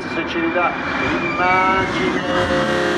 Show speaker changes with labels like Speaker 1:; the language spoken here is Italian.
Speaker 1: Cruz, se ci ridà l'immagine